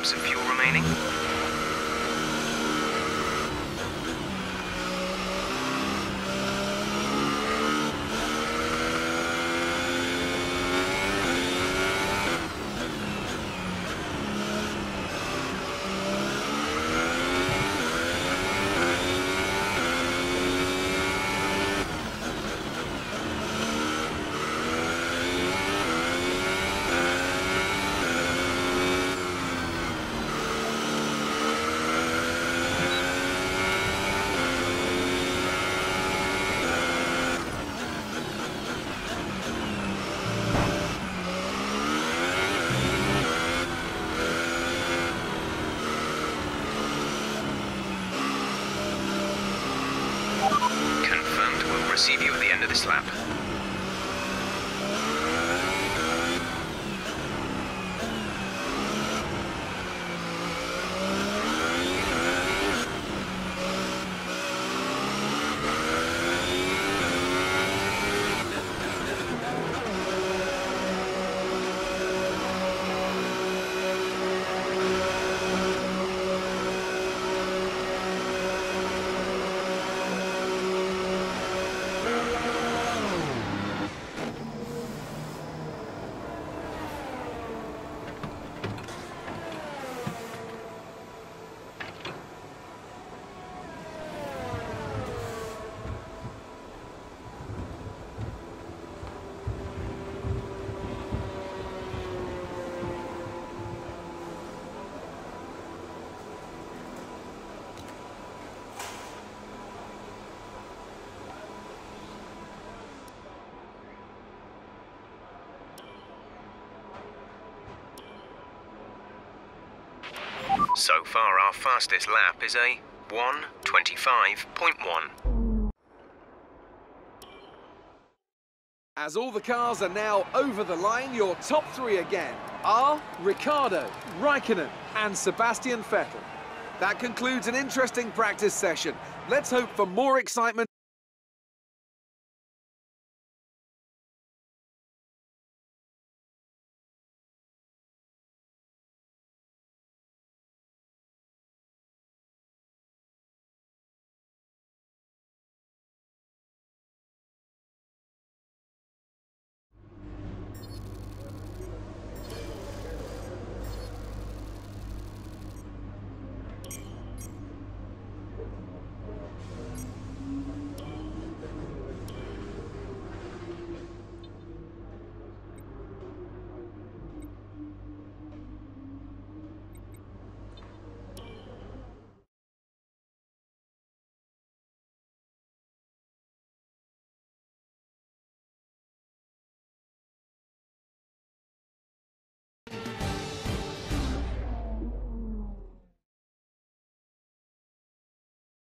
laps of fuel remaining. This lap. So far, our fastest lap is a 125.1. As all the cars are now over the line, your top three again are Ricciardo, Raikkonen and Sebastian Vettel. That concludes an interesting practice session. Let's hope for more excitement.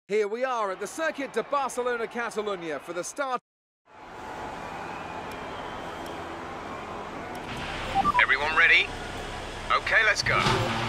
Here we are at the Circuit de Barcelona Catalunya for the start. Everyone ready? Okay, let's go.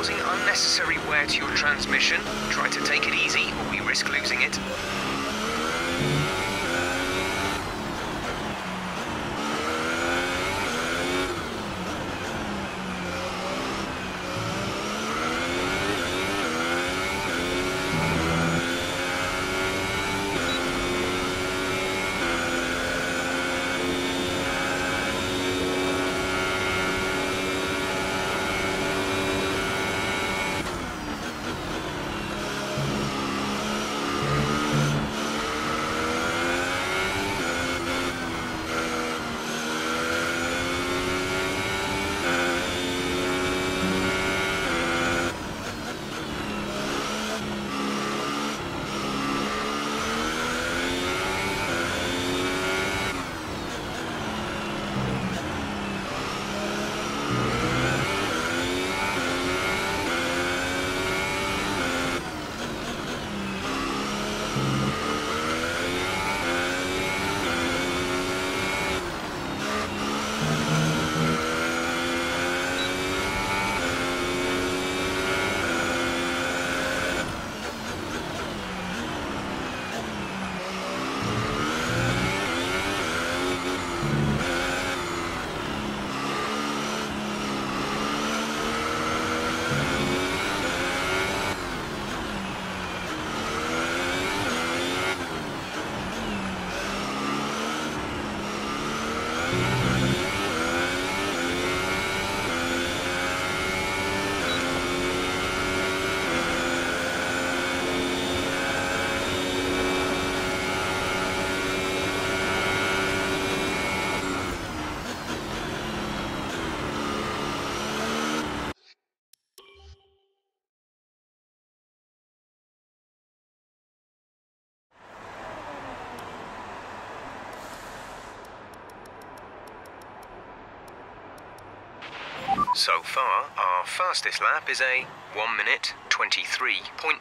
Causing unnecessary wear to your transmission. Try to take it easy, or we risk losing it. So far, our fastest lap is a 1 minute 23.9.